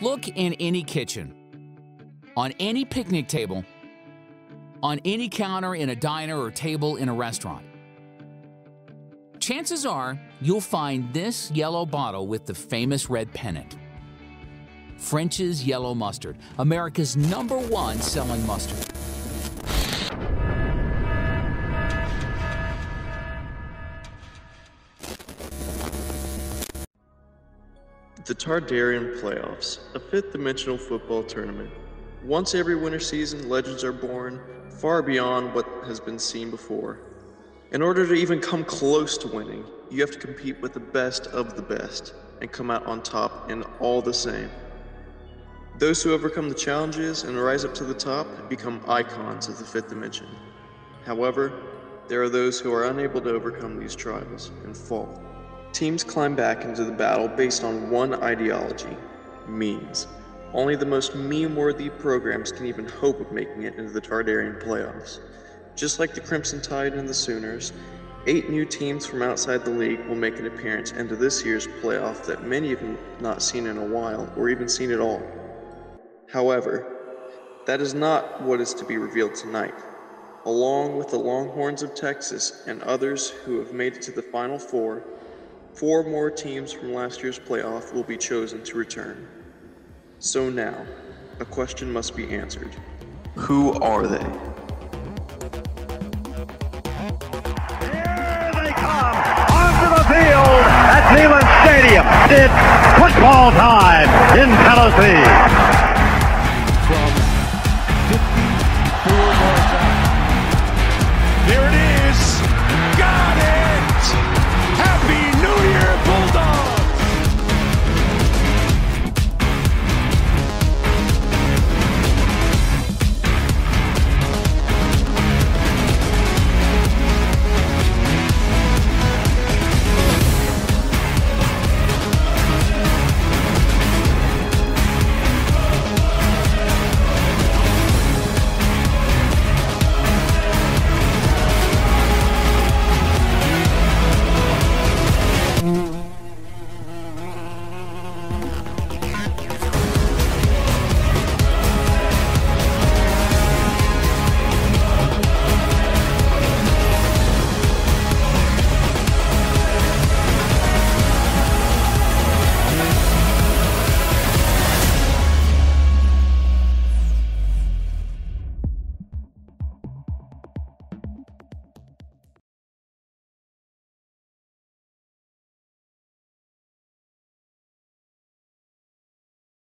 Look in any kitchen, on any picnic table, on any counter in a diner or table in a restaurant. Chances are you'll find this yellow bottle with the famous red pennant. French's Yellow Mustard, America's number one selling mustard. The Tardarian Playoffs, a fifth dimensional football tournament. Once every winter season, legends are born, far beyond what has been seen before. In order to even come close to winning, you have to compete with the best of the best and come out on top in all the same. Those who overcome the challenges and rise up to the top become icons of the fifth dimension. However, there are those who are unable to overcome these trials and fall. Teams climb back into the battle based on one ideology memes. Only the most meme worthy programs can even hope of making it into the Tardarian playoffs. Just like the Crimson Tide and the Sooners, eight new teams from outside the league will make an appearance into this year's playoff that many have not seen in a while or even seen at all. However, that is not what is to be revealed tonight. Along with the Longhorns of Texas and others who have made it to the Final Four, four more teams from last year's playoff will be chosen to return. So now, a question must be answered Who are they? Here they come onto the field at Neyland Stadium. It's football time in Tennessee. From 54 yards out. Here it is.